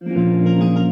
Música